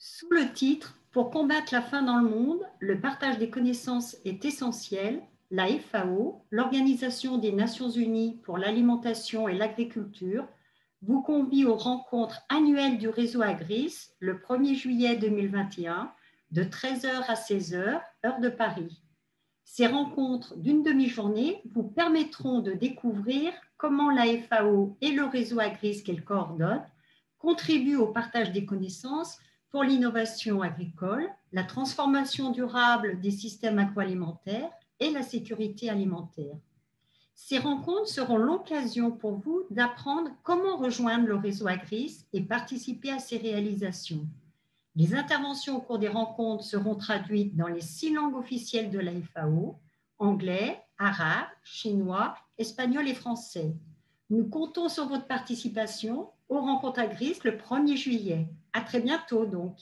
Sous le titre Pour combattre la faim dans le monde, le partage des connaissances est essentiel. La FAO, l'Organisation des Nations Unies pour l'alimentation et l'agriculture, vous convie aux rencontres annuelles du réseau Agris le 1er juillet 2021 de 13h à 16h, heure de Paris. Ces rencontres d'une demi-journée vous permettront de découvrir comment la FAO et le réseau Agris qu'elle coordonne contribuent au partage des connaissances pour l'innovation agricole, la transformation durable des systèmes agroalimentaires et la sécurité alimentaire. Ces rencontres seront l'occasion pour vous d'apprendre comment rejoindre le réseau Agris et participer à ses réalisations. Les interventions au cours des rencontres seront traduites dans les six langues officielles de la FAO, anglais, arabe, chinois, espagnol et français. Nous comptons sur votre participation aux rencontres Agris le 1er juillet. À très bientôt donc.